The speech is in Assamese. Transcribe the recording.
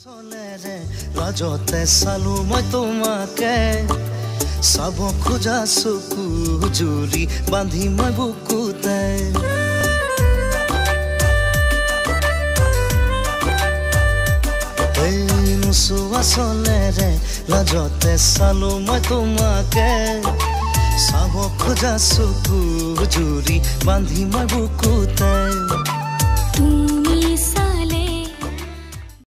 ৰাজতে চালো মই তোমাকে। চাব খোজা চকু জুৰি বান্ধি মই বুকুতে। চোৱাচলেৰে লাজতে চালো মই তোমাকে। চাব খোজা চকু জুৰি বান্ধি মই বুকুতে।